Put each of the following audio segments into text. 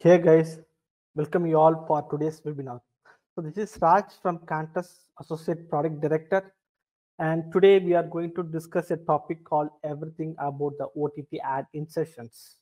Hey guys, welcome you all for today's webinar. So this is Raj from Contus, Associate Product Director. And today we are going to discuss a topic called everything about the OTT ad insertions.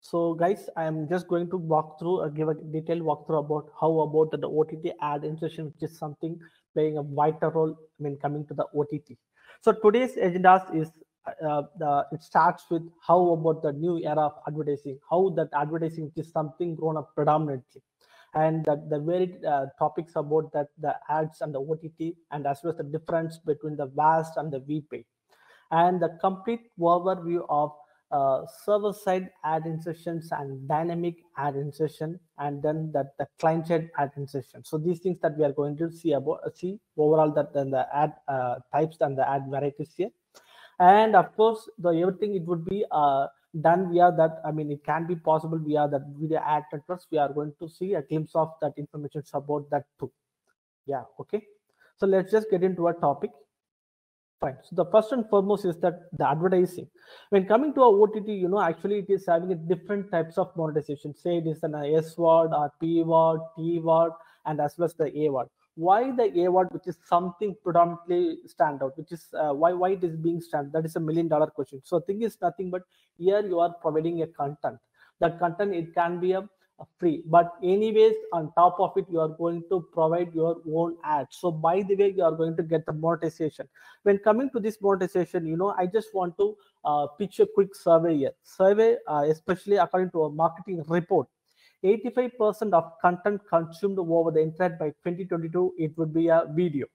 So guys, I am just going to walk through, uh, give a detailed walkthrough about how about the, OTT ad insertion, which is something playing a vital role, mean, coming to the OTT. So today's agenda is uh, it starts with how about the new era of advertising, how that advertising is something grown up predominantly, and that the very uh, topics about that the ads and the OTT, and as well as the difference between the VAST and the VPAID, and the complete overview of uh, server side ad insertions and dynamic ad insertion and then that the client side ad insertion. So these things that we are going to see about see overall that then the ad uh, types and the ad varieties here and of course the everything it would be uh, done via that i mean it can be possible via that video ad networks we are going to see a glimpse of that information about that too. Yeah okay. So let's just get into our topic. Fine. So the first and foremost is that the advertising. When coming to a ott you know actually it is having a different types of monetization. Say it is an SVOD or p word TVOD and as well as the AVOD why the AVOD which is something predominantly stand out which is uh, why why it is being stand that is a million dollar question. So thing is nothing but here you are providing a content. That content it can be a free but anyways on top of it you are going to provide your own ads. So by the way you are going to get the monetization. When coming to this monetization you know i just want to uh, pitch a quick survey here. Survey uh, especially according to a marketing report 85% of content consumed over the internet by 2022 it would be a video.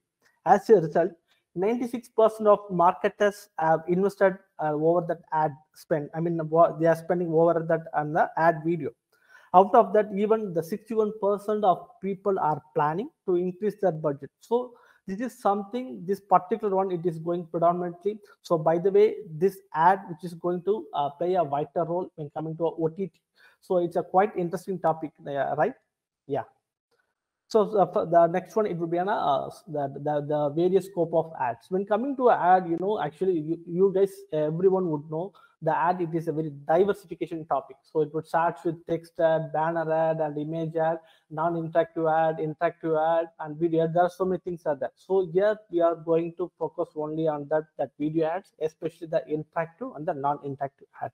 As a result 96% of marketers have invested uh, over that ad spend i mean they are spending over that on the ad video. Out of that even the 61% of people are planning to increase their budget. So this is something this particular one it is going predominantly. So by the way this ad which is going to uh, play a vital role when coming to ott so it's a quite interesting topic right? Yeah. So the, next one it would be an, uh, the, the the various scope of ads. When coming to ad you know actually you, you guys everyone would know the ad it is a very diversification topic. So it would start with text ad banner ad and image ad non-interactive ad interactive ad and video there are so many things are there. So here we are going to focus only on that that video ads especially the interactive and the non-interactive ad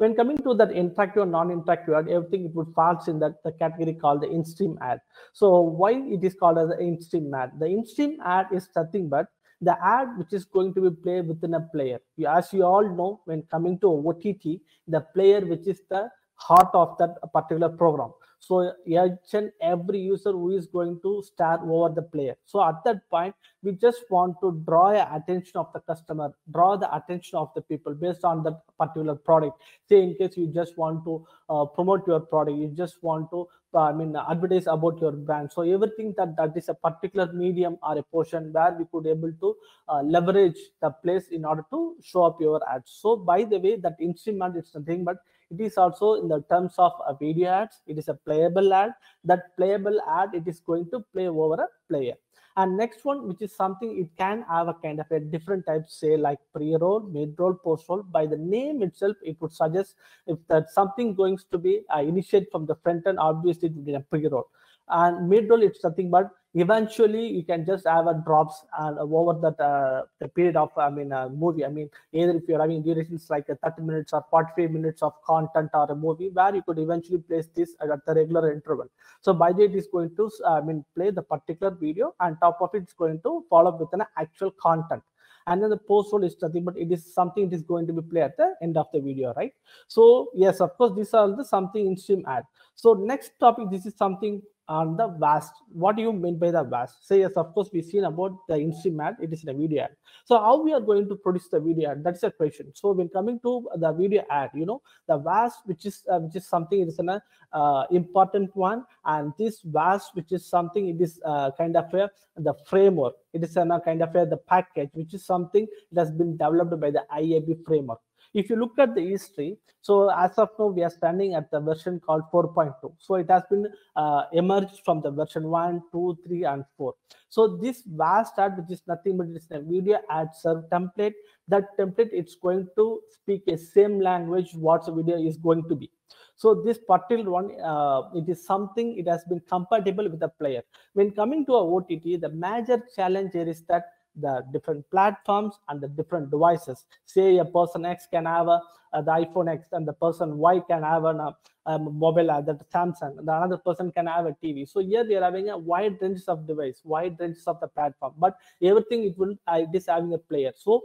when coming to that interactive or non-interactive ad, everything it would falls in that the category called the in-stream ad. So why it is called as the in-stream ad? The in-stream ad is nothing but the ad which is going to be played within a player. As you all know, when coming to OTT, the player which is the heart of that particular program. So each and every user who is going to start over the player. So at that point, we just want to draw attention of the customer, draw the attention of the people based on the particular product. Say in case you just want to uh, promote your product, you just want to uh, I mean advertise about your brand. So everything that that is a particular medium or a portion where we could able to uh, leverage the place in order to show up your ads. So by the way, that instrument is nothing but it is also in the terms of a video ads. It is a playable ad. That playable ad it is going to play over a player. And next one which is something it can have a kind of a different type say like pre-roll mid-roll post-roll. By the name itself it would suggest if that something going to be uh, initiated from the front end obviously it would be a pre-roll. And mid-roll it's nothing but eventually you can just have a drops and over that uh, the period of i mean a movie. I mean either if you're having durations like a 30 minutes or 45 minutes of content or a movie where you could eventually place this at the regular interval. So by the it is going to i mean play the particular video and top of it's going to follow up with an actual content. And then the post roll is nothing but it is something it is going to be played at the end of the video right? So yes of course these are the something in stream ad. So next topic this is something on the vast what do you mean by the vast? Say yes of course we've seen about the in-stream ad it is in a video ad. So how we are going to produce the video ad? That's a question. So when coming to the video ad you know the vast which is uh, which is something it is an uh, important one and this vast which is something it is uh, kind of a the framework. It is a kind of a the package which is something that has been developed by the iab framework if you look at the history so as of now we are standing at the version called 4.2 so it has been uh, emerged from the version 1 2 3 and 4 so this vast ad which is nothing but it's a video ad serve template. That template it's going to speak a same language what the video is going to be. So this particular one, uh, it is something it has been compatible with the player. When coming to a OTT, the major challenge here is that the different platforms and the different devices. Say a person X can have a, uh, the iPhone X and the person Y can have an, uh, a mobile uh, that Samsung. The another person can have a TV. So here we are having a wide range of device, wide range of the platform, but everything it will uh, it is having a player. So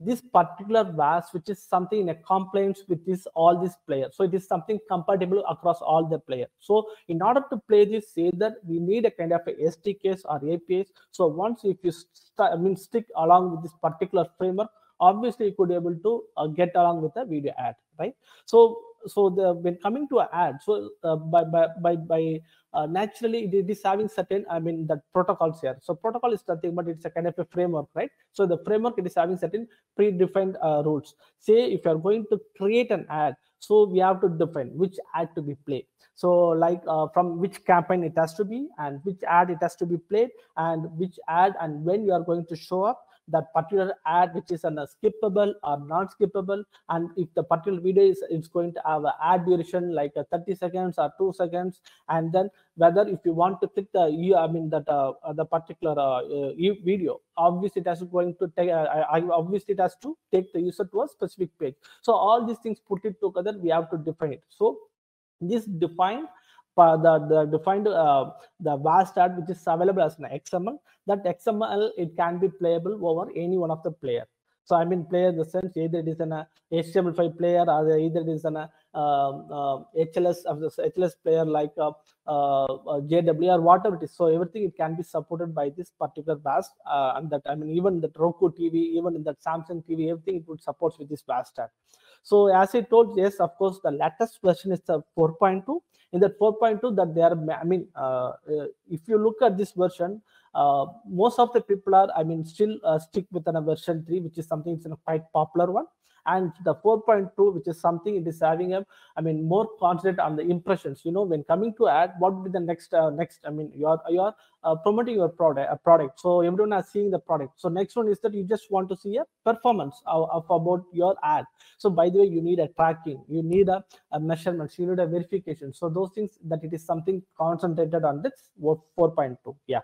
this particular VAST, which is something in a compliance with this all these players. So it is something compatible across all the players. So in order to play this, say that we need a kind of a SDKs or APIs. So once if you start, I mean stick along with this particular framework, obviously you could be able to uh, get along with the video ad, right? So so the when coming to an ad, so uh, by by by, by uh, naturally it is having certain i mean that protocols here. So protocol is nothing but it's a kind of a framework right? So the framework it is having certain predefined uh, rules. Say if you are going to create an ad so we have to define which ad to be played. So like uh, from which campaign it has to be and which ad it has to be played and which ad and when you are going to show up that particular ad which is an skippable or not skippable and if the particular video is, is going to have an ad duration like a 30 seconds or 2 seconds and then whether if you want to click the you i mean that uh, the particular uh, uh, video obviously it has going to take uh, obviously it has to take the user to a specific page. So all these things put it together we have to define it. So this defined the, the defined uh, the vast ad which is available as an XML. That XML it can be playable over any one of the player. So I mean player in the sense either it is an uh, HTML5 player or either it is an uh, uh, HLS of the HLS player like uh, uh, JW or whatever it is. So everything it can be supported by this particular VAST and that I mean even the Roku TV, even in that Samsung TV, everything it would support with this VAST ad. So as I told, yes, of course, the latest version is the 4.2 in that 4.2 that they are i mean uh, uh, if you look at this version uh, most of the people are i mean still uh, stick with a version 3 which is something it's a quite popular one and the 4.2 which is something it is having a i mean more concentrate on the impressions. You know when coming to ad what would be the next uh, next i mean you are you are uh, promoting your product a product. So everyone is seeing the product. So next one is that you just want to see a performance of, of about your ad. So by the way you need a tracking. You need a, a measurements. You need a verification. So those things that it is something concentrated on this 4.2 yeah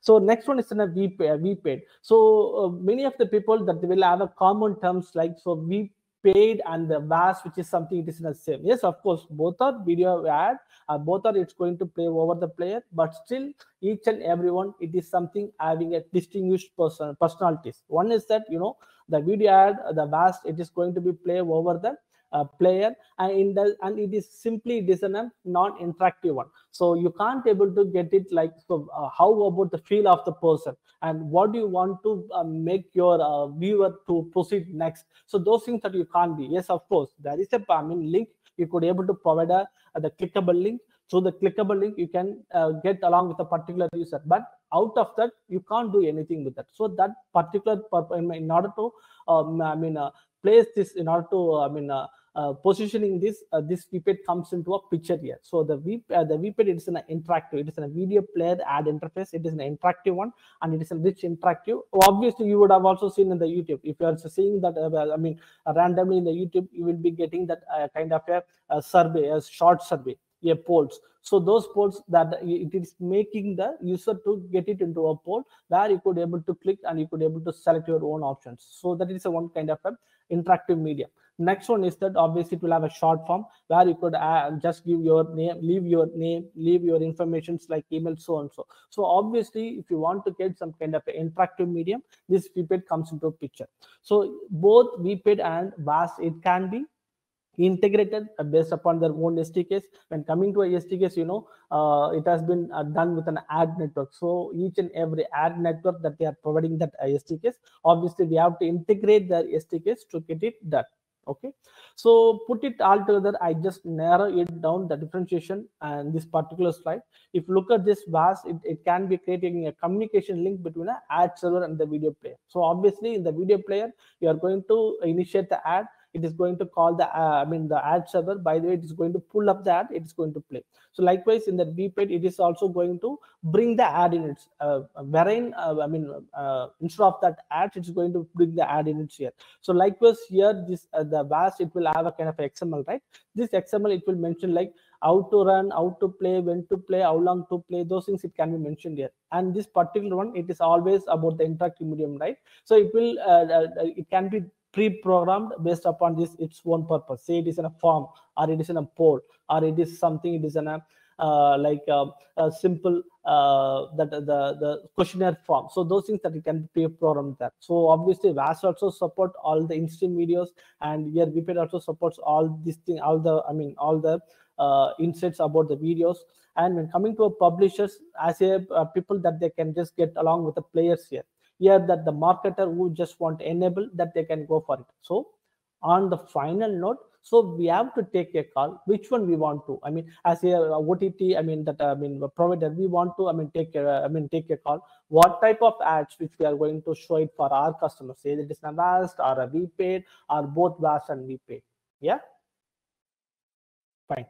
so next one is in a a V paid. So uh, many of the people that they will have a common terms like so V paid and the VAST, which is something it is in the same. Yes, of course, both are video ad, uh, both are it's going to play over the player, but still each and everyone, it is something having a distinguished person personalities. One is that you know the video ad, the VAST, it is going to be play over the uh, player and in the and it is simply it is a non-interactive one. So you can't able to get it like so uh, how about the feel of the person? And what do you want to uh, make your uh, viewer to proceed next? So those things that you can't be. Yes of course there is a i mean link. You could able to provide a, a the clickable link. Through the clickable link you can uh, get along with a particular user. But out of that you can't do anything with that. So that particular in order to um, i mean uh, place this in order to i mean uh, uh, positioning this uh, this VPAID comes into a picture here. So the V uh, the VPAID is an interactive. It is a video player ad interface. It is an interactive one, and it is a rich interactive. Obviously, you would have also seen in the YouTube. If you are seeing that, uh, I mean, randomly in the YouTube, you will be getting that uh, kind of a, a, survey, a short survey, a polls. So those polls that it is making the user to get it into a poll where you could able to click and you could able to select your own options. So that is a one kind of a interactive media next one is that obviously it will have a short form where you could uh, just give your name leave your name leave your informations like email so and so so obviously if you want to get some kind of interactive medium this vpaid comes into picture so both vpaid and VAST it can be integrated uh, based upon their own SDKs. When coming to a SDKs, you know, uh, it has been uh, done with an ad network. So each and every ad network that they are providing that uh, SDKs, obviously we have to integrate their SDKs to get it done okay so put it all together i just narrow it down the differentiation and this particular slide if you look at this VAST, it, it can be creating a communication link between the ad server and the video player so obviously in the video player you are going to initiate the ad it is going to call the uh, i mean the ad server. By the way it is going to pull up the ad. It is going to play. So likewise in the vpaid it is also going to bring the ad in its uh, wherein uh, i mean uh, instead of that ad it's going to bring the ad in its here. So likewise here this uh, the vast it will have a kind of xml right? This xml it will mention like how to run how to play when to play how long to play. Those things it can be mentioned here. And this particular one it is always about the interactive medium right? So it will uh, uh, it can be pre-programmed based upon this its own purpose. Say it is in a form or it is in a poll or it is something it is in a uh, like a, a simple uh, that the the questionnaire form. So those things that you can pre-program that so obviously VAST also support all the instant videos and here VPAID also supports all these thing all the I mean all the uh, insights about the videos. And when coming to publishers as a uh, people that they can just get along with the players here here that the marketer who just want to enable that they can go for it. So on the final note so we have to take a call. Which one we want to? I mean as a ott i mean that i mean provider we want to i mean take a, i mean take a call. What type of ads which we are going to show it for our customers say it is a vast or a vpaid or both vast and vpaid yeah? Fine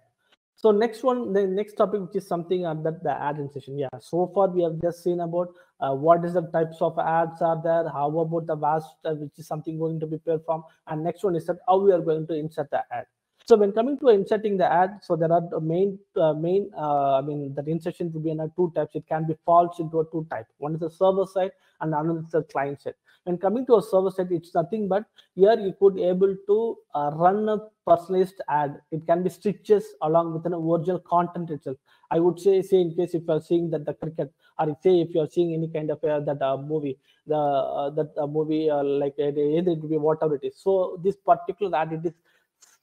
so next one, the next topic, which is something under the ad insertion. Yeah. So far, we have just seen about uh, what is the types of ads are there. How about the vast, uh, which is something going to be performed. And next one is that how we are going to insert the ad. So when coming to inserting the ad, so there are the main, uh, main, uh, I mean, that insertion will be in two types. It can be false into a two type. One is the server side and another is the client side when coming to a server side it's nothing but here you could able to uh, run a personalized ad. It can be stitches along with an original content itself. I would say say in case if you're seeing that the cricket or say if you're seeing any kind of uh, that uh, movie the uh, that uh, movie uh, like either it be whatever it is. So this particular ad it is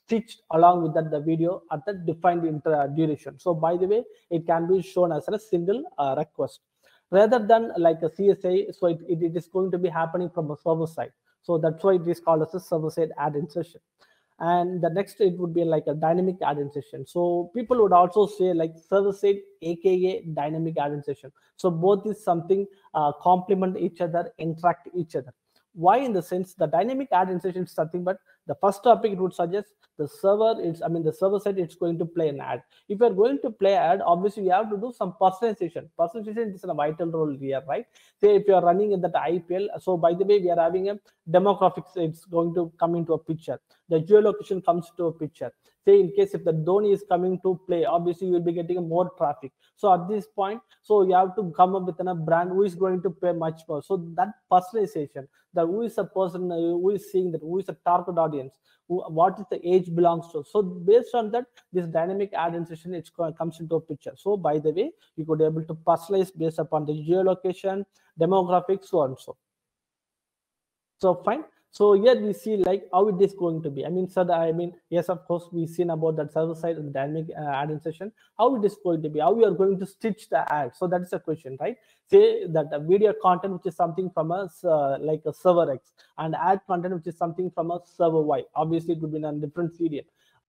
stitched along with that the video at the defined duration. So by the way it can be shown as a single request rather than like a CSA. So it, it, it is going to be happening from a server side. So that's why it is called as a server side ad insertion. And the next it would be like a dynamic ad insertion. So people would also say like server side, aka dynamic ad insertion. So both is something uh, complement each other, interact each other. Why in the sense the dynamic ad insertion is something, but the first topic it would suggest the server it's i mean the server side it's going to play an ad. If you're going to play ad obviously you have to do some personalization. Personalization is a vital role here right? Say if you're running in that ipl so by the way we are having a demographics it's going to come into a picture the geolocation comes to a picture say in case if the Dhoni is coming to play, obviously you'll be getting more traffic. So at this point, so you have to come up with a brand who is going to pay much more. So that personalization, that who is a person uh, who is seeing that, who is a target audience, who, what is the age belongs to. So based on that, this dynamic ad insertion it comes into a picture. So by the way, you could be able to personalize based upon the geolocation, demographics, so on so. So fine. So here we see like how it is going to be. I mean, so I mean, yes, of course, we've seen about that server side and dynamic uh, ad insertion, how it is going to be, how we are going to stitch the ad. So that is a question, right? Say that the video content, which is something from a uh, like a server X and ad content, which is something from a server Y. Obviously, it would be in a different serial.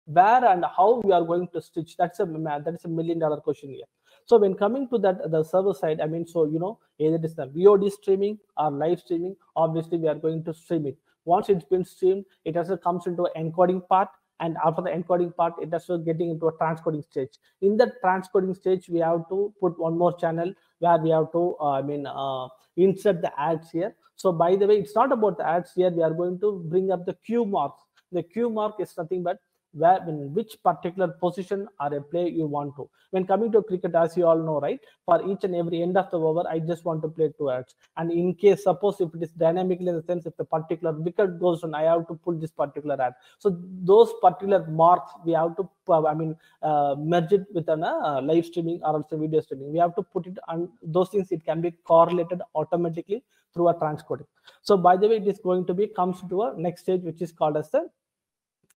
Where and how we are going to stitch, that's a that is a million dollar question here. So when coming to that the server side, I mean, so you know, either it is the VOD streaming or live streaming, obviously we are going to stream it once it's been streamed, it also comes into an encoding part. And after the encoding part, it also getting into a transcoding stage. In the transcoding stage, we have to put one more channel where we have to, uh, I mean, uh, insert the ads here. So by the way, it's not about the ads here. We are going to bring up the cue marks. The cue mark is nothing but where in which particular position or a play you want to. When coming to cricket, as you all know, right, for each and every end of the over, I just want to play two ads. And in case, suppose if it is dynamically in the sense if the particular wicket goes on, I have to pull this particular ad. So those particular marks we have to, uh, I mean, uh, merge it with an uh, live streaming or also video streaming. We have to put it on those things. It can be correlated automatically through a transcoding. So by the way, it is going to be comes to a next stage, which is called as the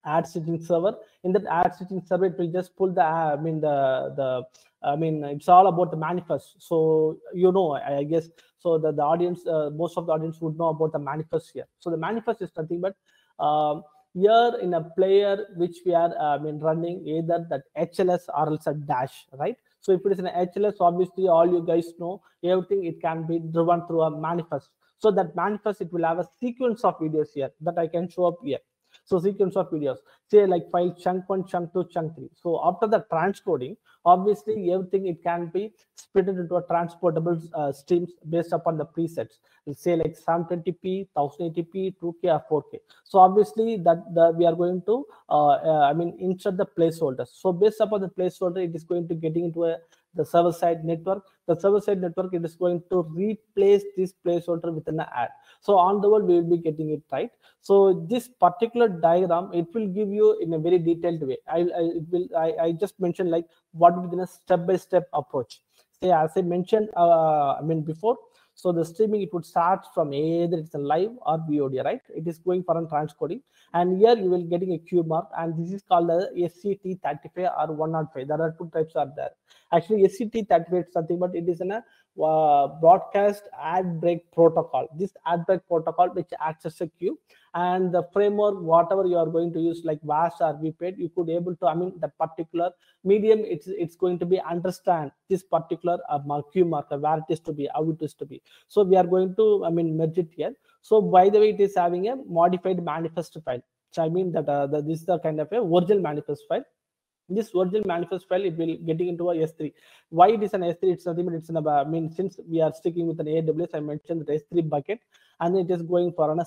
ad stitching server. In that ad stitching server it will just pull the i mean the the i mean it's all about the manifest. So you know i, I guess so the, the audience uh, most of the audience would know about the manifest here. So the manifest is nothing but uh, here in a player which we are I mean running either that HLS or else a dash right? So if it is an HLS obviously all you guys know everything it can be driven through a manifest. So that manifest it will have a sequence of videos here that I can show up here So sequence of videos, say like file chunk one, chunk two, chunk three. So after the transcoding, obviously everything it can be split into a transportable uh, streams based upon the presets. Say like 720p, 1080p, 2K or 4K. So obviously that the, we are going to, uh, uh, I mean, insert the placeholders. So based upon the placeholder, it is going to getting into a the server side network the server side network it is going to replace this placeholder within an ad so on the world we will be getting it right. So this particular diagram it will give you in a very detailed way. I, I will I, I just mentioned like what be the step by step approach. Say as i mentioned uh, i mean before so the streaming it would start from either it's a live or VOD, right? It is going for a transcoding, and here you will getting a cue mark, and this is called a SCTE-35 or 105. There are two types are there. Actually, SCTE-35 is something, but it is in a uh, broadcast ad break protocol. This ad break protocol which acts as a queue, and the framework whatever you are going to use like VAST or VPAID, you could able to I mean the particular medium it's it's going to be understand this particular uh, queue marker where it is to be how it is to be. So we are going to I mean merge it here. So by the way, it is having a modified manifest file. So I mean that uh, the, this is the kind of a original manifest file this original manifest file it will getting into a s3 why it is an s3 it's nothing but it's an i mean since we are sticking with an aws i mentioned the s3 bucket and it is going for an a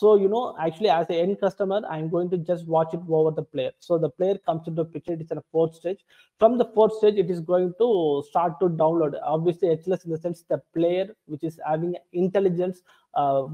so you know actually as an end customer i'm going to just watch it over the player. So the player comes into the picture it's in a fourth stage. From the fourth stage it is going to start to download. Obviously hls in the sense the player which is having intelligence uh,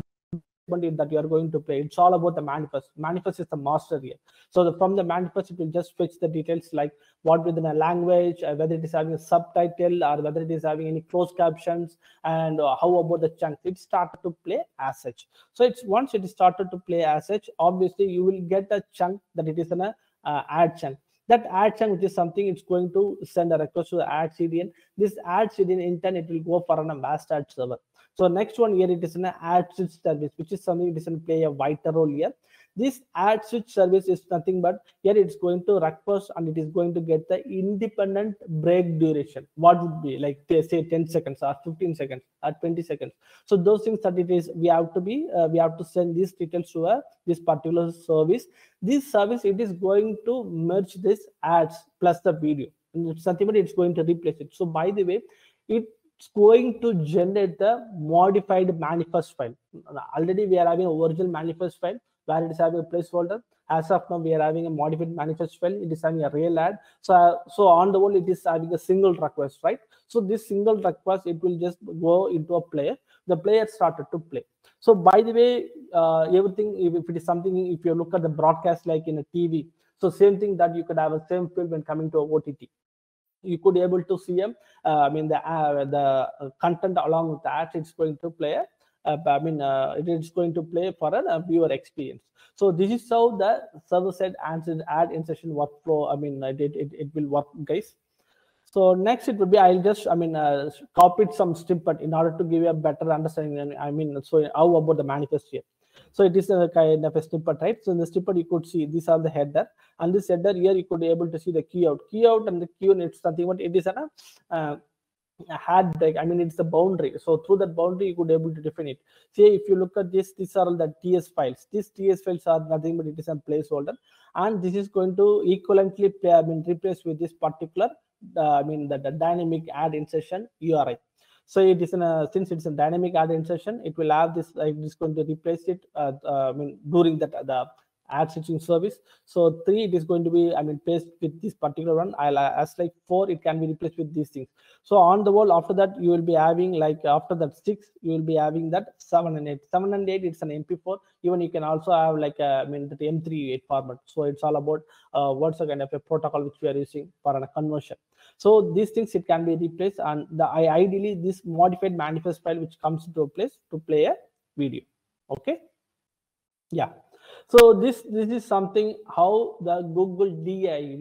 that you are going to play. It's all about the manifest. Manifest is the master here. So the, from the manifest, it will just fetch the details like what within a language, uh, whether it is having a subtitle or whether it is having any closed captions, and uh, how about the chunk. It started to play as such. So it's once it started to play as such, obviously you will get a chunk that it is in a uh, ad chunk that ad chunk which is something it's going to send a request to the ad cdn this ad cdn in turn it will go for an master ad server so next one here, it is an ad stitch service, which is something that doesn't play a vital role here. This ad stitch service is nothing but here it's going to request and it is going to get the independent break duration. What would be like say 10 seconds or 15 seconds or 20 seconds. So those things that it is we have to be uh, we have to send these details to a, this particular service. This service it is going to merge this ads plus the video. And it's something but it's going to replace it. So by the way, it it's going to generate the modified manifest file. Already we are having original manifest file where it is having a placeholder. As of now, we are having a modified manifest file. It is having a real ad. So, uh, so on the whole, it is having a single request, right? So this single request, it will just go into a player. The player started to play. So by the way, uh, everything, if, if it is something, if you look at the broadcast like in a TV, so same thing that you could have a same film when coming to a OTT you could able to see them. Uh, I mean the uh, the content along with that it's going to play. Uh, I mean uh, it is going to play for a, viewer experience. So this is how the server side answered ad insertion workflow. I mean it, it, it will work, guys. So next it will be I'll just I mean uh, copied some snippet in order to give you a better understanding. I mean so how about the manifest here? So it is a kind of a snippet, right? So in the snippet, you could see these are the header, and this header here you could be able to see the cue out, cue out, and the cue in it's nothing but it is an uh, had i mean it's the boundary. So through that boundary you could able to define it. Say if you look at this these are all the ts files. These ts files are nothing but it is a placeholder. And this is going to equivalently i mean replace with this particular uh, i mean the, the dynamic ad insertion uri so it is in a since it's a dynamic ad insertion, it will have this. Like, It is going to replace it. Uh, uh, I mean during that the ad switching service. So three, it is going to be, I mean, placed with this particular one. I'll uh, as like four, it can be replaced with these things. So on the wall, after that, you will be having like after that six, you will be having that seven and eight. Seven and eight, it's an MP4. Even you can also have like a, I mean the M3U8 format. So it's all about uh, what's a kind of a protocol which we are using for a conversion. So these things it can be replaced, and the ideally this modified manifest file which comes into place to play a video. Okay. Yeah so this this is something how the google di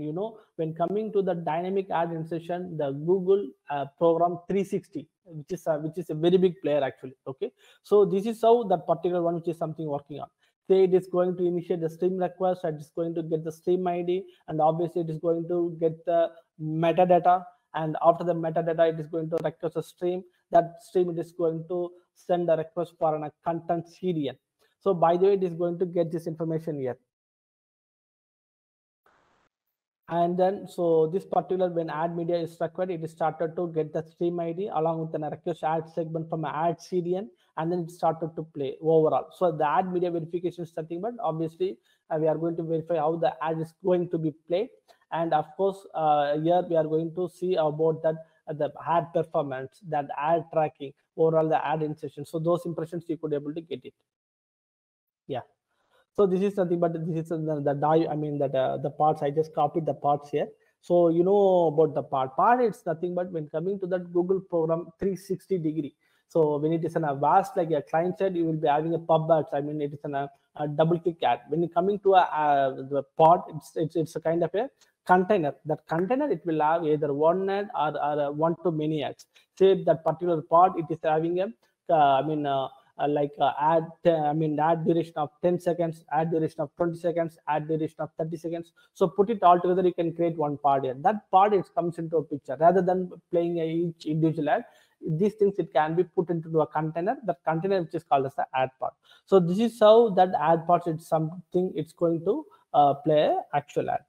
you know when coming to the dynamic ad insertion the google uh, program 360 which is a, which is a very big player actually okay so this is how that particular one which is something working on say it is going to initiate the stream request it's going to get the stream id and obviously it is going to get the metadata and after the metadata it is going to request a stream. That stream it is going to send a request for an, a content cdn so by the way it is going to get this information here. And then so this particular when ad media is required it is started to get the stream id along with an request ad segment from ad cdn and then it started to play overall. So the ad media verification starting but obviously uh, we are going to verify how the ad is going to be played and of course uh, here we are going to see about that uh, the ad performance that ad tracking overall the ad insertion. So those impressions you could able to get it. Yeah. So this is nothing but this is the, the die i mean that uh, the pods. I just copied the pods here. So you know about the pod. Pod it's nothing but when coming to that google program 360 degree. So when it is in a vast like a client side you will be having a pub ads. I mean it is a, a double click ad. When you coming to a, uh, the pod it's, it's it's a kind of a container. That container it will have either one ad or, or one to many ads say that particular pod, it is having a uh, i mean uh, uh, like uh, add i mean add duration of 10 seconds add duration of 20 seconds add duration of 30 seconds. So put it all together you can create one pod here. That pod it comes into a picture. Rather than playing each individual ad these things it can be put into a container. The container which is called as the ad pod so this is how that ad pod is something it's going to uh, play actual ad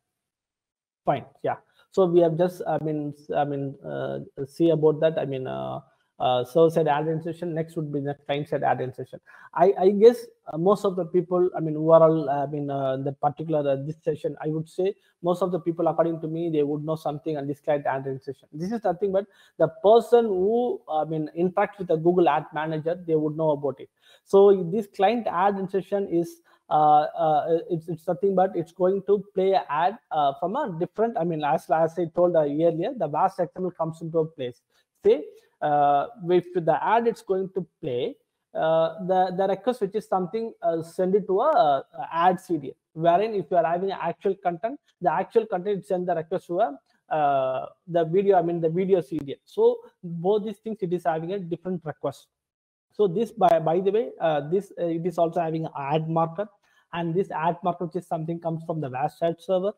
fine yeah so we have just i mean i mean uh, see about that i mean uh, uh, server-side ad insertion. Next would be the client-side ad insertion. I, I guess uh, most of the people, I mean, overall, I mean, uh, the particular uh, this session, I would say most of the people, according to me, they would know something on this client ad insertion. This is nothing but the person who, I mean, interacts with the Google Ad Manager, they would know about it. So this client ad insertion is it's, it's nothing but it's going to play ad uh, from a different, I mean, as, as I told earlier, the vast XML comes into a place. Say uh, if the ad it's going to play, uh, the, the request which is something uh, send it to a, a, ad CDN, wherein if you are having actual content, the actual content send the request to a uh, the video, I mean the video CDN. So both these things it is having a different request. So this by by the way, uh, this uh, it is also having an ad marker, and this ad marker which is something comes from the VAST ad server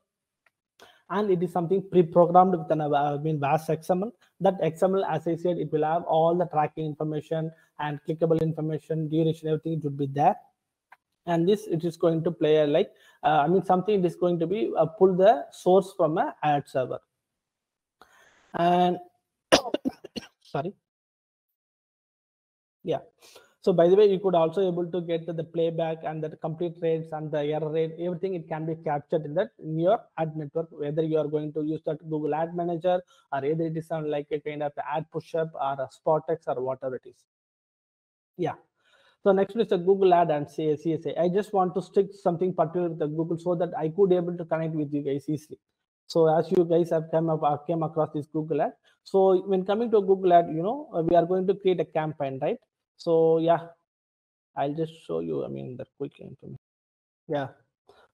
and it is something pre-programmed with an I mean vast XML. That XML, as I said, it will have all the tracking information and clickable information, duration, everything it would be there. And this it is going to play like uh, I mean something it is going to be uh, pull the source from a ad server. And sorry, yeah. So by the way, you could also able to get the playback and the complete rates and the error rate, everything it can be captured in that in your ad network, whether you are going to use that Google Ad Manager or either it is like a kind of AdPushup or a SpotX or whatever it is. Yeah. So next is the Google Ad and CSA. I just want to stick something particular with the Google so that I could able to connect with you guys easily. So as you guys have come up, uh, came across this Google Ad. So when coming to Google Ad, you know, we are going to create a campaign, right? So yeah, I'll just show you, I mean, the quick information. Yeah.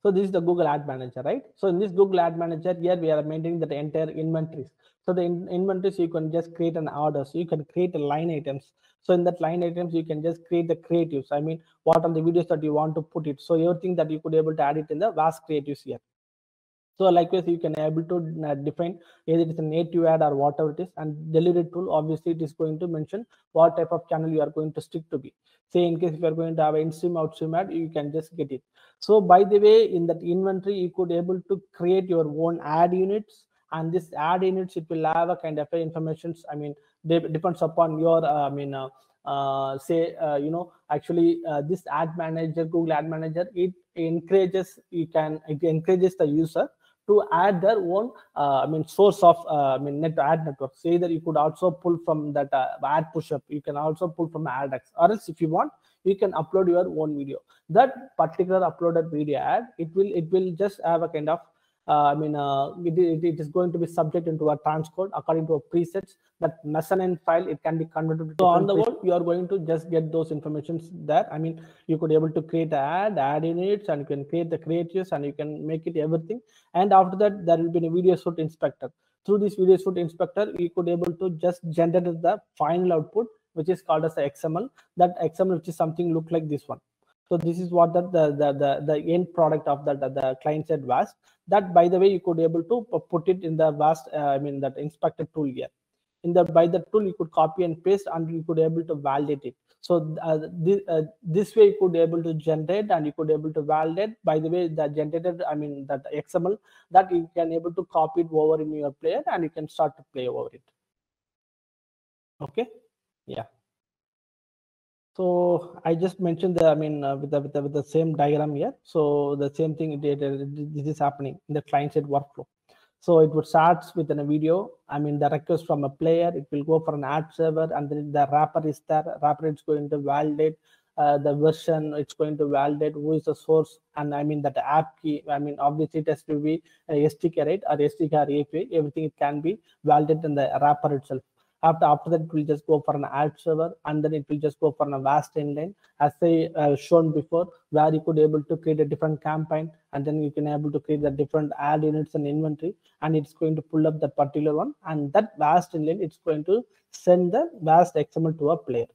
So this is the Google Ad Manager, right? So in this Google Ad Manager, here we are maintaining the entire inventories. So the in inventories, you can just create an order. So you can create a line items. So in that line items, you can just create the creatives. I mean, what are the videos that you want to put it. So everything that you could able to add it in the vast creatives here. So likewise, you can able to uh, define either it is a native ad or whatever it is and delivery tool, obviously it is going to mention what type of channel you are going to stick to be. Say in case if you are going to have an in-stream, out-stream ad, you can just get it. So by the way, in that inventory, you could able to create your own ad units and this ad units, it will have a kind of information. I mean, it depends upon your, uh, I mean, uh, uh, say uh, you know actually uh, this ad manager google ad manager it encourages you can it encourages the user to add their own uh, i mean source of uh, i mean net ad network. Say that you could also pull from that uh, AdPushup you can also pull from adx or else if you want you can upload your own video. That particular uploaded video ad it will it will just have a kind of I mean, uh, it, it is going to be subject into a transcode according to a presets that mezzanine file. It can be converted. So on the world, you are going to just get those informations there. I mean, you could able to create ad, ad units, and you can create the creatives, and you can make it everything. And after that, there will be a video suite inspector. Through this video suite inspector, you could able to just generate the final output, which is called as the XML. That XML, which is something look like this one. So this is what the the the the, the end product of that the, the client side was. That by the way, you could able to put it in the vast. Uh, I mean that inspector tool here. in the by the tool you could copy and paste and you could able to validate it so uh, this, uh, this way you could able to generate and you could able to validate by the way the generated i mean that xml that you can able to copy it over in your player and you can start to play over it okay yeah so i just mentioned the i mean uh, with, the, with the with the same diagram here so the same thing this is happening in the client side workflow so it would start with a video. I mean, the request from a player, it will go for an ad server, and then the wrapper is there. Wrapper is going to validate uh, the version. It's going to validate who is the source, and I mean that app key. I mean, obviously it has to be a SDK, right, or SDK or API. Everything it can be validated in the wrapper itself. After, after that, it will just go for an ad server and then it will just go for a vast inline as I uh, shown before, where you could able to create a different campaign and then you can able to create the different ad units and inventory and it's going to pull up that particular one and that vast inline it's going to send the vast XML to a player.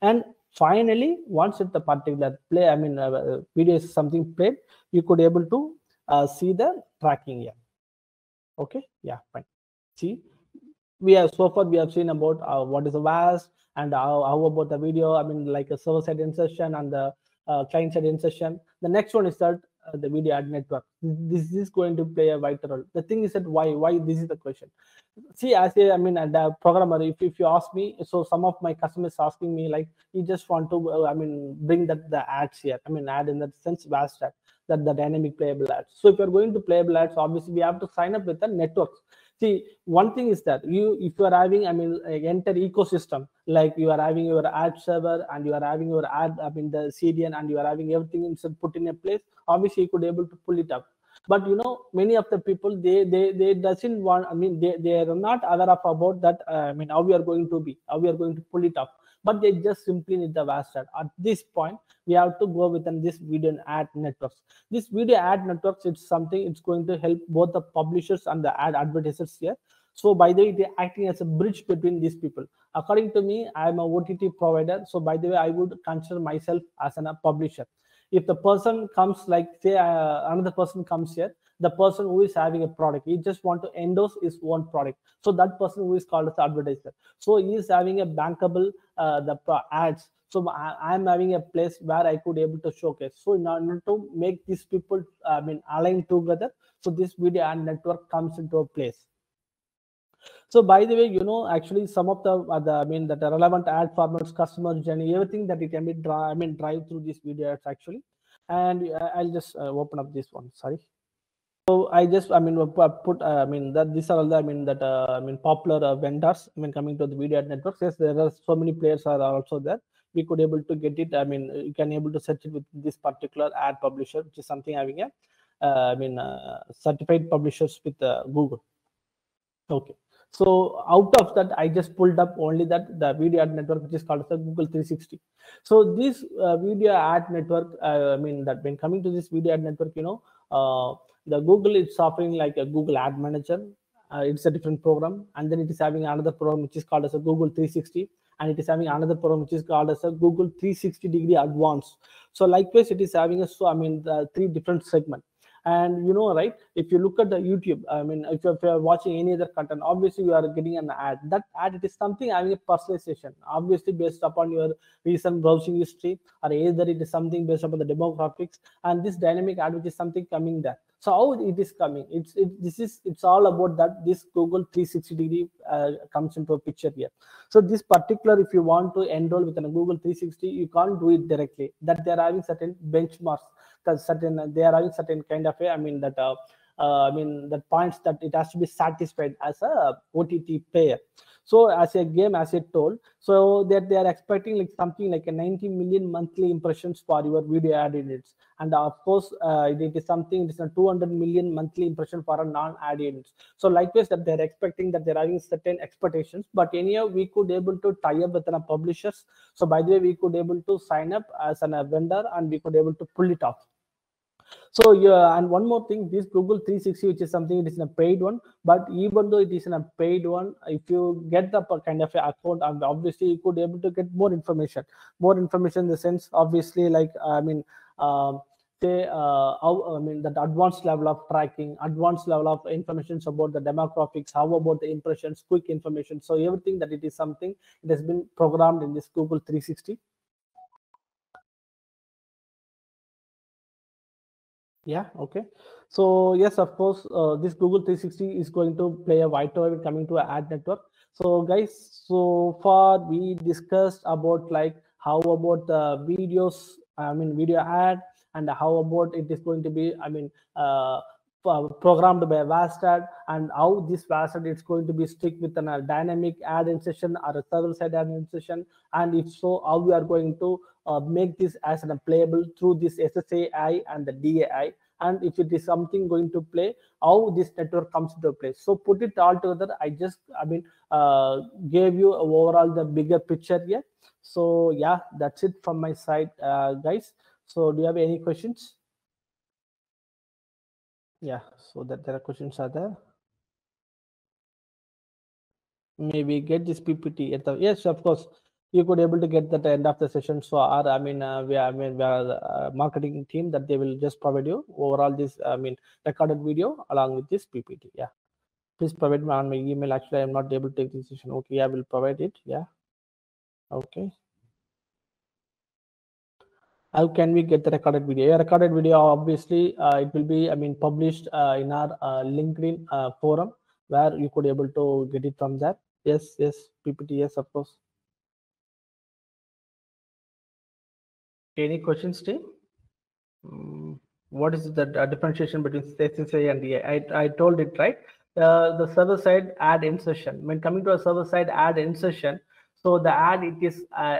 And finally, once it the particular play, I mean, uh, video is something played, you could able to uh, see the tracking here. Okay, yeah, fine. See, we have so far we have seen about uh, what is a VAST and how, how, about the video. I mean, like a server side insertion and the uh, client side insertion. The next one is that uh, the video ad network. This is going to play a vital role. The thing is that why? Why this is the question. See, as a, I mean, the programmer, if, if you ask me, so some of my customers asking me like, you just want to, uh, I mean, bring that the ads here. I mean, ad in that sense, VAST ad, that the dynamic playable ads. So if you're going to playable ads, obviously we have to sign up with the networks see one thing is that you if you are having i mean enter ecosystem like you are having your ad server and you are having your ad i mean the cdn and you are having everything put in a place obviously you could able to pull it up. But you know many of the people they they they doesn't want i mean they they are not aware of about that uh, i mean how we are going to be how we are going to pull it up but they just simply need the vast. At this point, we have to go within this video ad networks. This video ad networks, it's something it's going to help both the publishers and the ad advertisers here. So by the way, they're acting as a bridge between these people. According to me, I'm a OTT provider. So by the way, I would consider myself as a publisher. If the person comes like say uh, another person comes here, the person who is having a product he just want to endorse his own product so that person who is called as advertiser so he is having a bankable uh, the ads so I, am having a place where i could able to showcase so in order to make these people i mean align together so this video ad network comes into a place so by the way, you know, actually some of the, uh, the I mean, that relevant ad formats, customer journey, everything that it can be drive, I mean, drive through this video ads actually. And uh, I'll just uh, open up this one. Sorry. So I just, I mean, put, uh, I mean, that these are all the, I mean, that, uh, I mean, popular uh, vendors. I mean, coming to the video ad networks. Yes, there are so many players are also there. We could able to get it. I mean, you can able to search it with this particular ad publisher, which is something having a, uh, I mean, uh, certified publishers with uh, Google. Okay. So out of that, I just pulled up only that the video ad network, which is called the Google 360. So this video ad network, I mean, that when coming to this video ad network, you know, the google is offering like a google ad manager. Uh, it's a different program. And then it is having another program which is called as a google 360 and it is having another program which is called as a google 360 degree advanced so likewise it is having a so i mean the three different segment. And you know right if you look at the youtube i mean if you're, if you're, watching any other content obviously you are getting an ad. That ad it is something having a personalization obviously based upon your recent browsing history or either it is something based upon the demographics. And this dynamic ad which is something coming there so how it is coming it's it, this is it's all about that this google 360 degree uh, comes into a picture here so this particular if you want to enroll within a google 360 you can't do it directly that they're having certain benchmarks that certain they are having certain kind of a, I mean that uh, uh, I mean the points that it has to be satisfied as a OTT player. So as a game, as it told, so that they are expecting like something like a 90 million monthly impressions for your video ad units, and of course uh, it is something it is a 200 million monthly impression for a non-ad units. So likewise that they're expecting that they're having certain expectations, but anyhow we could able to tie up with the publishers. So by the way, we could able to sign up as a vendor and we could able to pull it off so yeah and one more thing this google 360 which is something it is a paid one but even though it is a paid one if you get the kind of account and obviously you could be able to get more information more information in the sense obviously like i mean um, say uh, how I mean that advanced level of tracking, advanced level of information about the demographics, how about the impressions, quick information. So everything that it is something it has been programmed in this Google 360. Yeah, okay. So yes, of course, uh, this Google 360 is going to play a vital role coming to ad network. So guys, so far we discussed about like how about the videos, I mean video ad, and how about it is going to be, I mean, uh, programmed by VAST ad and how this VAST ad is going to be stick with a dynamic ad insertion or a server-side ad insertion, and if so, how we are going to uh, make this as a playable through this SSAI and the DAI and if it is something going to play how this network comes into play. So put it all together i just i mean uh, gave you overall the bigger picture here. So yeah that's it from my side uh, guys. So do you have any questions yeah so that there are questions are there. Maybe get this ppt at the yes of course you could able to get that end of the session. So our i mean uh, we i mean we are uh, marketing team that they will just provide you overall this i mean recorded video along with this ppt yeah. Please provide me on my email. Actually i'm not able to take this session okay i will provide it yeah. Okay how can we get the recorded video? A recorded video obviously uh, it will be i mean published uh, in our uh, linkedin uh, forum where you could able to get it from there yes yes ppt yes of course. Any questions team? Um, what is the uh, differentiation between SSA and DA? I, I told it right? The server side ad insertion when coming to a server side ad insertion so the ad it is uh,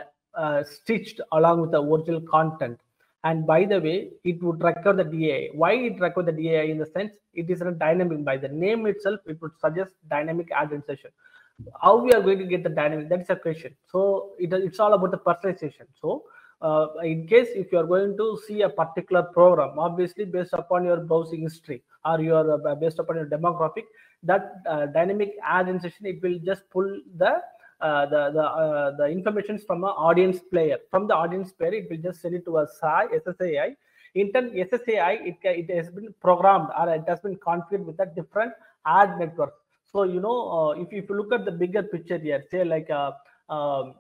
stitched along with the original content. And by the way it would record the DAI why it record the DAI in the sense it is a dynamic. By the name itself it would suggest dynamic ad insertion. How we are going to get the dynamic? That is a question. So it, it's all about the personalization. So uh, in case if you are going to see a particular program obviously based upon your browsing history or your uh, based upon your demographic that uh, dynamic ad insertion it will just pull the uh, the the uh, the information from an audience player. From the audience player it will just send it to a SAI SSAI in turn SSAI it, it has been programmed or it has been configured with a different ad network. So you know uh, if, if you look at the bigger picture here say like a um,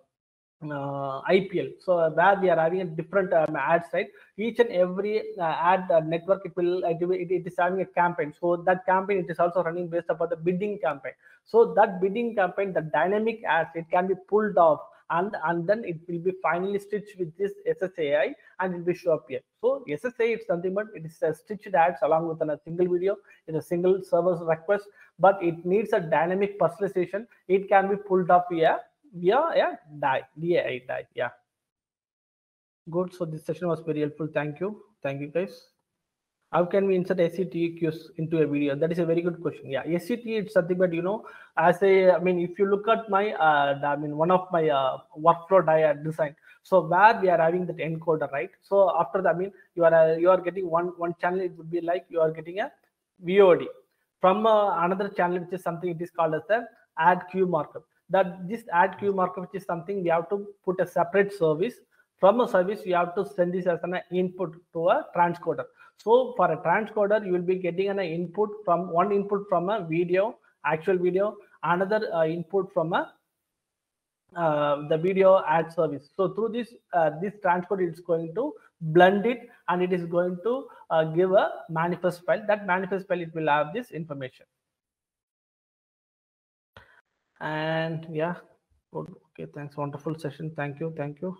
uh, IPL. So where we are having a different um, ad site, each and every uh, ad uh, network it will it, it is having a campaign. So that campaign it is also running based upon the bidding campaign. So that bidding campaign, the dynamic ads, it can be pulled off and and then it will be finally stitched with this SSAI and it will be show up here. So SSAI it's something but it is a stitched ads along with a single video in a single server's request, but it needs a dynamic personalization. It can be pulled up here yeah yeah die yeah die yeah good so this session was very helpful thank you thank you guys how can we insert SCTQs into a video? That is a very good question. Yeah, SCT it's something that you know, as a I mean, if you look at my uh, I mean one of my uh, workflow diagram design. So where we are having that encoder, right? So after that, I mean, you are uh, you are getting one one channel. It would be like you are getting a VOD from uh, another channel, which is something it is called as the ad cue markup that this ad cue markup which is something we have to put a separate service. From a service we have to send this as an input to a transcoder. So for a transcoder you will be getting an input from one input from a video actual video another uh, input from a uh, the video ad service. So through this uh, this transcoder is going to blend it and it is going to uh, give a manifest file. That manifest file it will have this information and yeah good. Okay thanks. Wonderful session. Thank you. Thank you.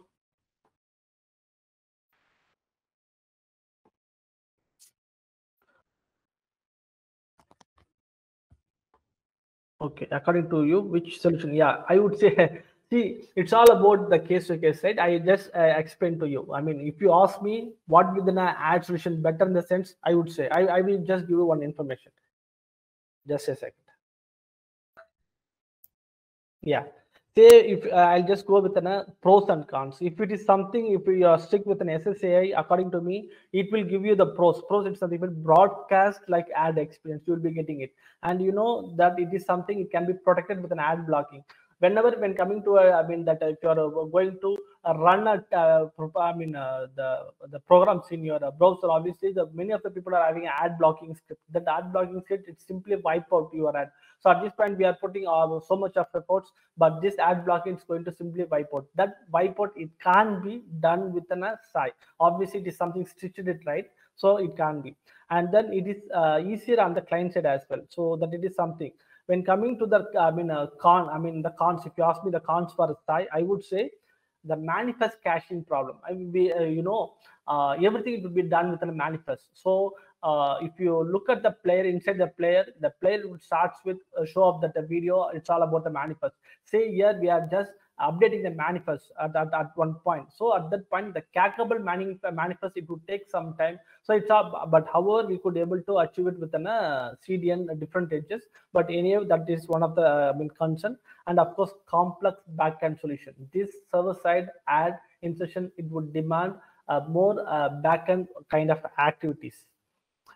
Okay according to you which solution? Yeah i would say see it's all about the case to case right? I just uh, explained to you. I mean if you ask me what within an ad solution better in the sense i would say i, I will just give you one information. Just a second yeah. Say if uh, i'll just go with an uh, pros and cons. If it is something if you are stick with an ssai according to me it will give you the pros. Pros it's something but broadcast like ad experience. You'll be getting it. And you know that it is something it can be protected with an ad blocking whenever when coming to i mean that if you are uh, going to uh, run a uh, i mean uh, the the programs in your uh, browser obviously the many of the people are having ad blocking script. That ad blocking script it simply wipe out your ad. So at this point we are putting uh, so much of efforts but this ad blocking is going to simply wipe out. That wipe out it can't be done within a site obviously it is something stitched it right? So it can be. And then it is uh, easier on the client side as well. So that it is something when coming to the i mean uh, con i mean the cons if you ask me the cons for Sai, i would say the manifest caching problem. I will be uh, you know uh, everything will be done with a manifest. So uh, if you look at the player inside the player the player would starts with a show of that the video. It's all about the manifest. Say here we are just updating the manifest at, at, at one point. So at that point the cackable mani- manifest it would take some time. So it's up but however we could able to achieve it within a cdn uh, different edges. But anyway that is one of the uh, mean, concern. And of course complex backend solution this server side ad insertion it would demand uh, more uh, backend kind of activities.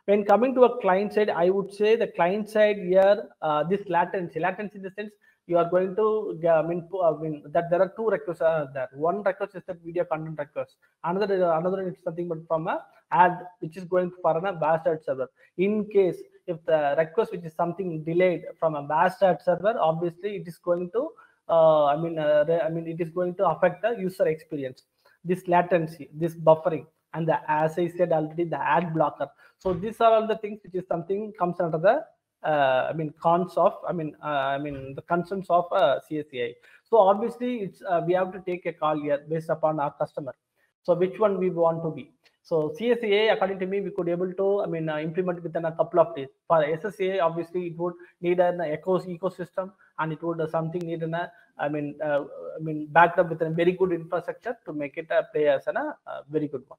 When coming to a client side i would say the client side here uh, this latency latency in the sense you are going to uh, I mean, I mean that there are two requests uh, there. One request is the video content request. Another is- another is something but from a ad which is going for a VAST ad server. In case if the request which is something delayed from a VAST ad server obviously it is going to uh, i mean uh, i mean it is going to affect the user experience. This latency this buffering and the as i said already the ad blocker. So these are all the things which is something comes under the uh, i mean cons of i mean uh, i mean the concerns of uh, CSAI so obviously it's uh, we have to take a call here based upon our customer so which one we want to be so CSA, according to me, we could able to, I mean, uh, implement within a couple of days. For SSA, obviously, it would need an eco ecosystem, and it would uh, something need an, uh, I mean, uh, I mean, backed up with a very good infrastructure to make it a play as an, a uh, very good one.